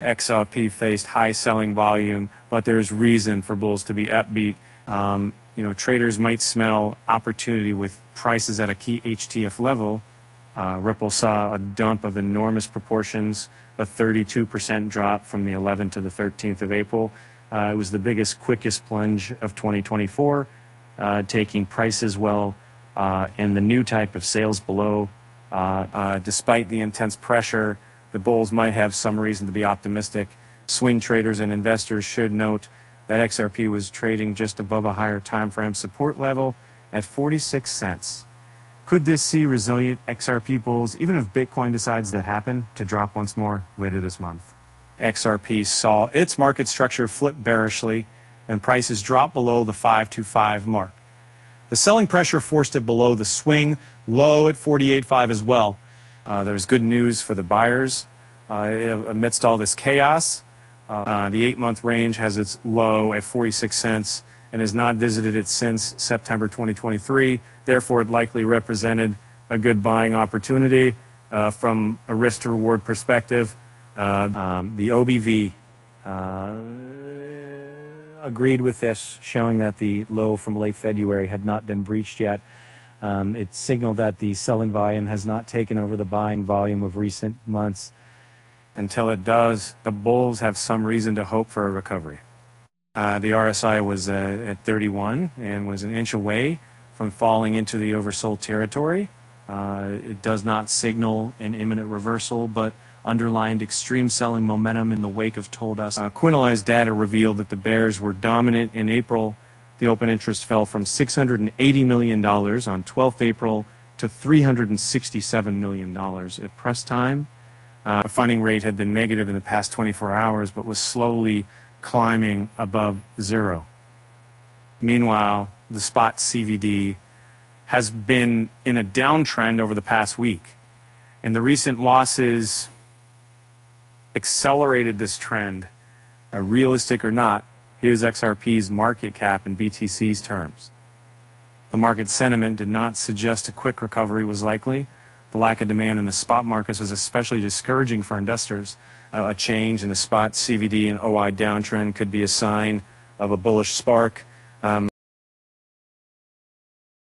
XRP faced high selling volume, but there's reason for bulls to be upbeat. Um, you know, traders might smell opportunity with prices at a key HTF level. Uh, Ripple saw a dump of enormous proportions, a 32% drop from the 11th to the 13th of April. Uh, it was the biggest, quickest plunge of 2024, uh, taking prices well uh, and the new type of sales below. Uh, uh, despite the intense pressure, the bulls might have some reason to be optimistic. Swing traders and investors should note that XRP was trading just above a higher time frame support level at 46 cents. Could this see resilient XRP bulls, even if Bitcoin decides to happen, to drop once more later this month? XRP saw its market structure flip bearishly and prices drop below the 525 mark. The selling pressure forced it below the swing low at 48.5 as well. Uh, there's good news for the buyers uh, amidst all this chaos. Uh, the eight-month range has its low at 46 cents and has not visited it since September 2023. Therefore, it likely represented a good buying opportunity uh, from a risk to reward perspective. Uh, um, the OBV uh, agreed with this, showing that the low from late February had not been breached yet. Um, it signaled that the selling volume has not taken over the buying volume of recent months. Until it does, the bulls have some reason to hope for a recovery. Uh, the RSI was uh, at 31 and was an inch away from falling into the oversold territory. Uh, it does not signal an imminent reversal, but underlined extreme selling momentum in the wake of told us. Uh, data revealed that the bears were dominant in April. The open interest fell from $680 million on 12th April to $367 million at press time. Uh, funding rate had been negative in the past 24 hours, but was slowly climbing above zero. Meanwhile, the spot CVD has been in a downtrend over the past week, and the recent losses accelerated this trend. Uh, realistic or not, here's XRP's market cap in BTC's terms. The market sentiment did not suggest a quick recovery was likely, the lack of demand in the spot markets was especially discouraging for investors. A change in the spot CVD and OI downtrend could be a sign of a bullish spark. Um,